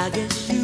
I guess you